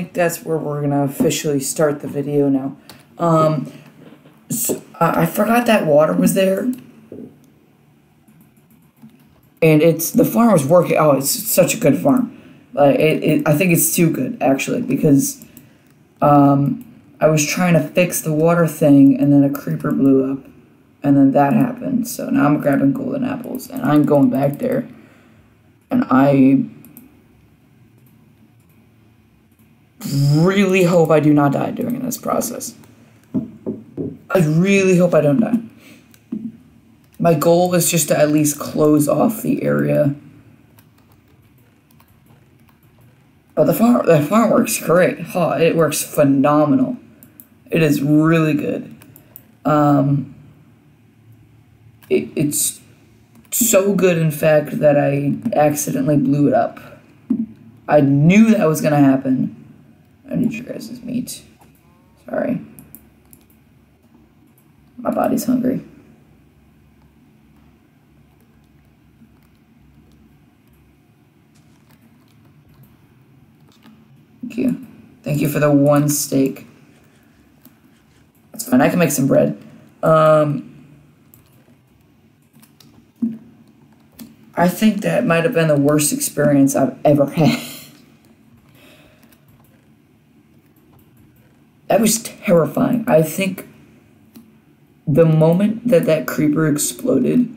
Think that's where we're gonna officially start the video now. Um, so, I forgot that water was there, and it's the farm was working. Oh, it's such a good farm. Like it, it I think it's too good actually because, um, I was trying to fix the water thing, and then a creeper blew up, and then that happened. So now I'm grabbing golden apples, and I'm going back there, and I really hope I do not die during this process. I really hope I don't die. My goal is just to at least close off the area. But the farm, the farm works great. Huh, it works phenomenal. It is really good. Um, it, it's so good, in fact, that I accidentally blew it up. I knew that was gonna happen. I need your guys' meat. Sorry. My body's hungry. Thank you. Thank you for the one steak. That's fine. I can make some bread. Um, I think that might have been the worst experience I've ever had. Was terrifying. I think the moment that that creeper exploded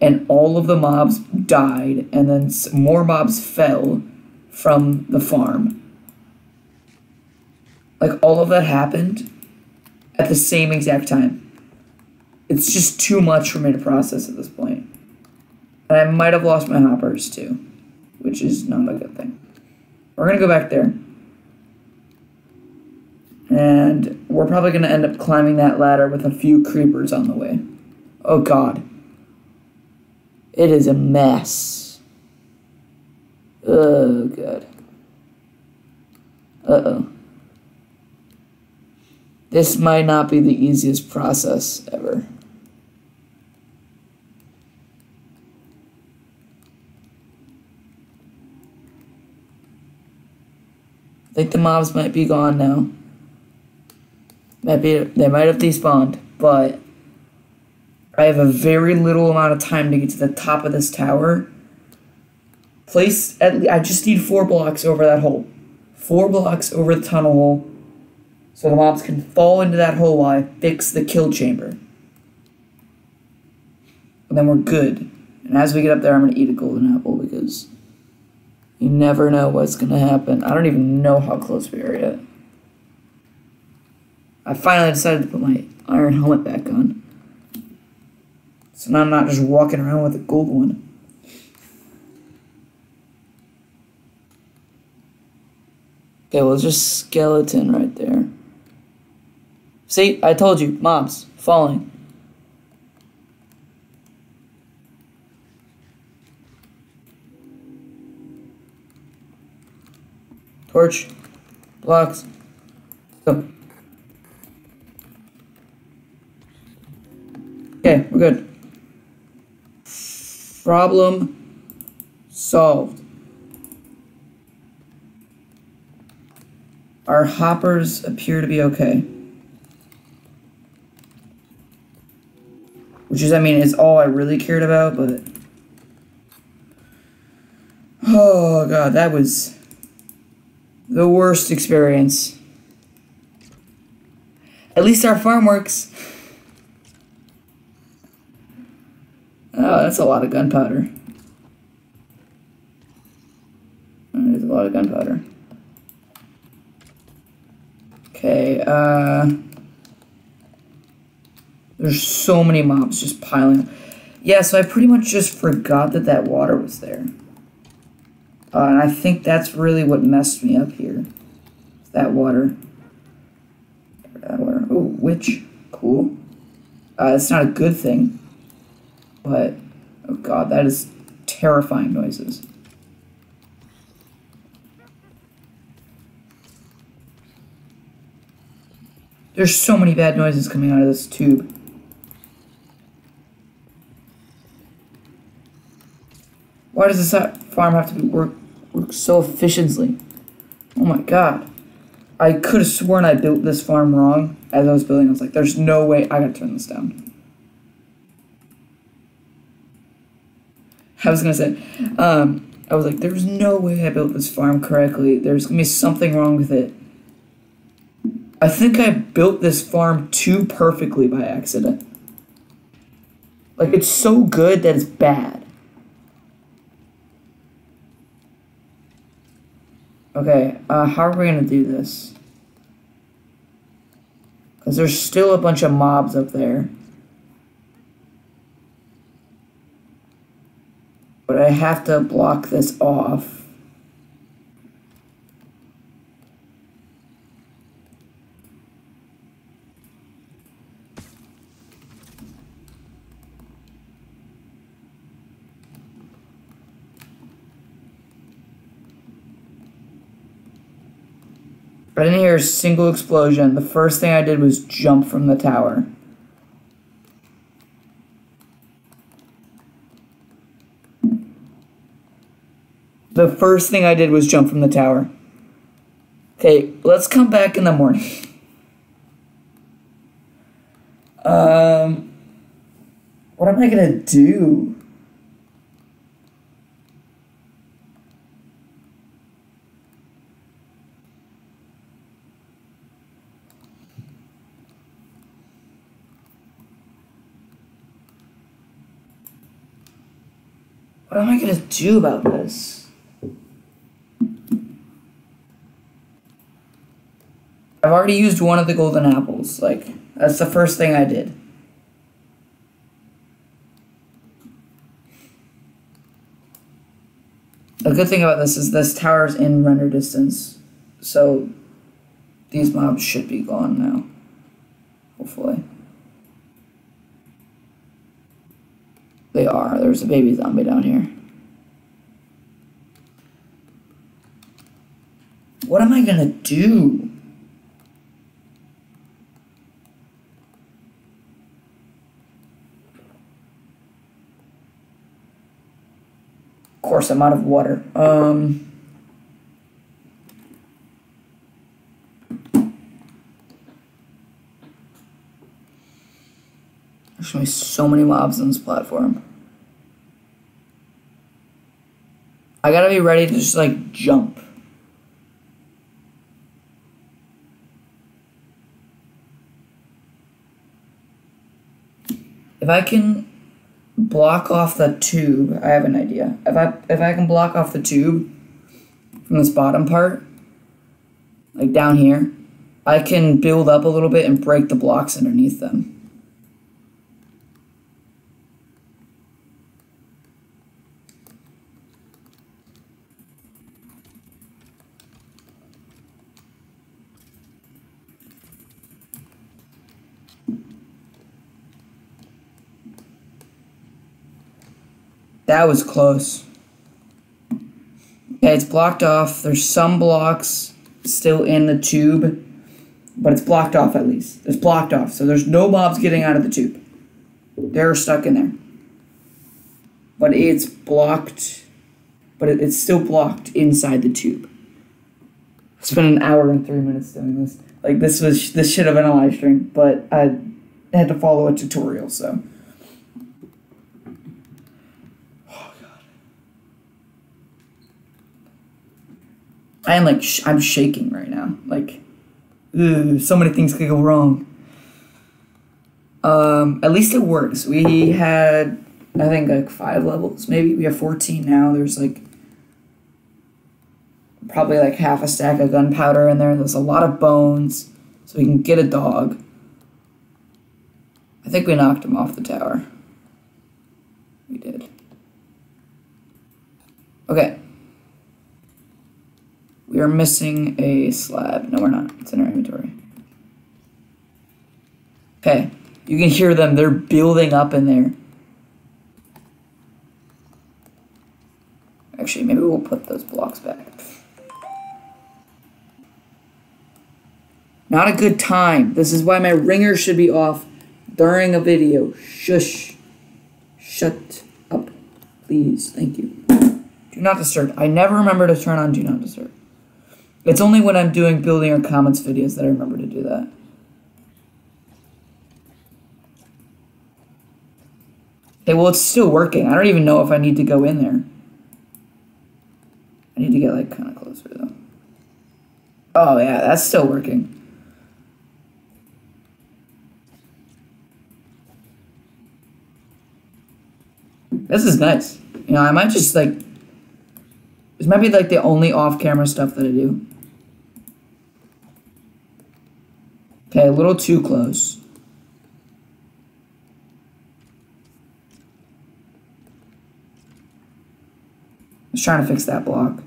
and all of the mobs died and then more mobs fell from the farm like all of that happened at the same exact time. It's just too much for me to process at this point. And i might have lost my hoppers too which is not a good thing. We're gonna go back there and we're probably going to end up climbing that ladder with a few creepers on the way. Oh god. It is a mess. Oh god. Uh-oh. This might not be the easiest process ever. I think the mobs might be gone now. Maybe they might have despawned, but I have a very little amount of time to get to the top of this tower. Place at least, I just need four blocks over that hole. Four blocks over the tunnel hole. So the mobs can fall into that hole while I fix the kill chamber. And then we're good. And as we get up there, I'm going to eat a golden apple because you never know what's going to happen. I don't even know how close we are yet. I finally decided to put my iron helmet back on. So now I'm not just walking around with a gold one. Okay, well, just skeleton right there. See, I told you, mobs, falling. Torch, blocks, go. Okay, we're good. Problem solved. Our hoppers appear to be okay. Which is, I mean, is all I really cared about, but... Oh, God, that was the worst experience. At least our farm works. Oh, that's a lot of gunpowder. There's a lot of gunpowder. Okay, uh... There's so many mobs just piling. Yeah, so I pretty much just forgot that that water was there. Uh, and I think that's really what messed me up here. That water. That water. Oh, witch. Cool. Uh, it's not a good thing. But, oh god, that is terrifying noises. There's so many bad noises coming out of this tube. Why does this farm have to be work, work so efficiently? Oh my god. I could have sworn I built this farm wrong as I was building. I was like, there's no way. I gotta turn this down. I was gonna say, um, I was like, there's no way I built this farm correctly. There's gonna be something wrong with it. I think I built this farm too perfectly by accident. Like, it's so good that it's bad. Okay, uh, how are we gonna do this? Because there's still a bunch of mobs up there. But I have to block this off. I didn't hear a single explosion. The first thing I did was jump from the tower. First thing I did was jump from the tower. Okay, let's come back in the morning. um, what am I gonna do? What am I gonna do about this? I've already used one of the golden apples. Like, that's the first thing I did. The good thing about this is this tower's in render distance. So, these mobs should be gone now. Hopefully. They are. There's a baby zombie down here. What am I gonna do? Course, I'm out of water. Um. There's gonna be so many mobs on this platform. I gotta be ready to just like jump. If I can block off the tube, I have an idea. If I if I can block off the tube from this bottom part, like down here, I can build up a little bit and break the blocks underneath them. That was close. Okay, it's blocked off. There's some blocks still in the tube, but it's blocked off at least. It's blocked off, so there's no mobs getting out of the tube. They're stuck in there. But it's blocked, but it's still blocked inside the tube. Spent an hour and three minutes doing this. Like this was this should have been a live stream, but I had to follow a tutorial, so. I am like sh- I'm shaking right now. Like, ugh, so many things could go wrong. Um, at least it works. We had I think like five levels. Maybe we have fourteen now. There's like probably like half a stack of gunpowder in there. There's a lot of bones, so we can get a dog. I think we knocked him off the tower. We did. Okay. We are missing a slab. No, we're not. It's in our inventory. Okay. You can hear them. They're building up in there. Actually, maybe we'll put those blocks back. Not a good time. This is why my ringer should be off during a video. Shush. Shut up. Please. Thank you. Do not disturb. I never remember to turn on do not disturb. It's only when I'm doing building or comments videos that I remember to do that. Okay, well, it's still working. I don't even know if I need to go in there. I need to get, like, kind of closer, though. Oh, yeah, that's still working. This is nice. You know, I might just, like... This might be, like, the only off-camera stuff that I do. Okay, a little too close. I was trying to fix that block.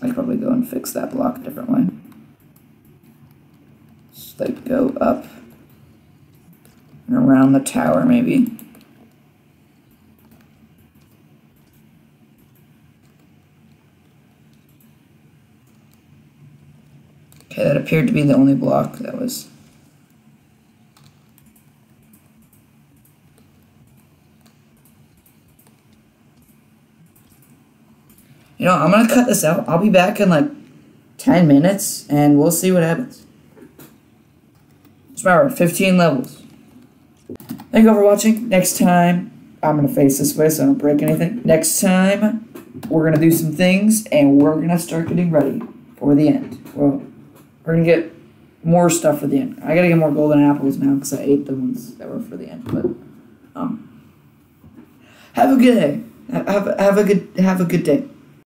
I could probably go and fix that block a different way. Just like go up and around the tower maybe. Okay, that appeared to be the only block that was You know, I'm gonna cut this out. I'll be back in like 10 minutes and we'll see what happens. Just remember, 15 levels. Thank you for watching. Next time, I'm gonna face this way so I don't break anything. Next time, we're gonna do some things and we're gonna start getting ready for the end. Well, we're gonna get more stuff for the end. I gotta get more golden apples now because I ate the ones that were for the end. But um, have a good day. Have have a good have a good day.